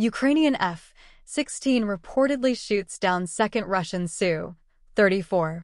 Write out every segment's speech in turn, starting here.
Ukrainian F-16 reportedly shoots down second Russian Su-34.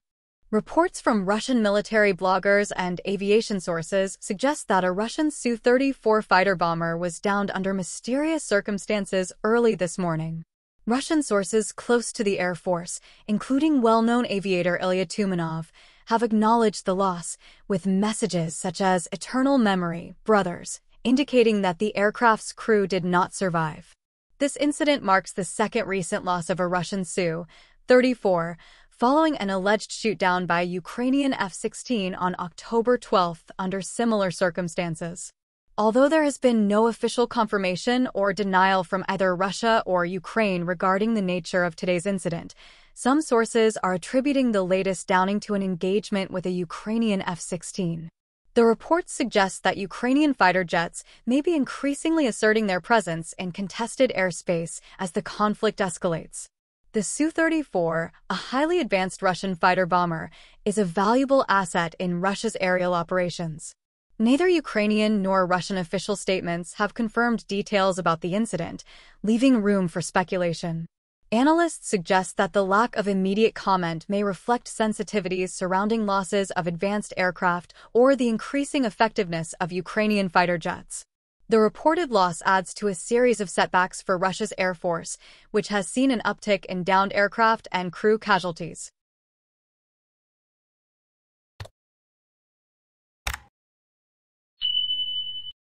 Reports from Russian military bloggers and aviation sources suggest that a Russian Su-34 fighter bomber was downed under mysterious circumstances early this morning. Russian sources close to the Air Force, including well-known aviator Ilya Tumanov, have acknowledged the loss, with messages such as eternal memory, brothers, indicating that the aircraft's crew did not survive. This incident marks the second recent loss of a Russian Su-34, following an alleged shootdown by a Ukrainian F-16 on October 12 under similar circumstances. Although there has been no official confirmation or denial from either Russia or Ukraine regarding the nature of today's incident, some sources are attributing the latest downing to an engagement with a Ukrainian F-16. The reports suggest that Ukrainian fighter jets may be increasingly asserting their presence in contested airspace as the conflict escalates. The Su-34, a highly advanced Russian fighter bomber, is a valuable asset in Russia's aerial operations. Neither Ukrainian nor Russian official statements have confirmed details about the incident, leaving room for speculation. Analysts suggest that the lack of immediate comment may reflect sensitivities surrounding losses of advanced aircraft or the increasing effectiveness of Ukrainian fighter jets. The reported loss adds to a series of setbacks for Russia's Air Force, which has seen an uptick in downed aircraft and crew casualties.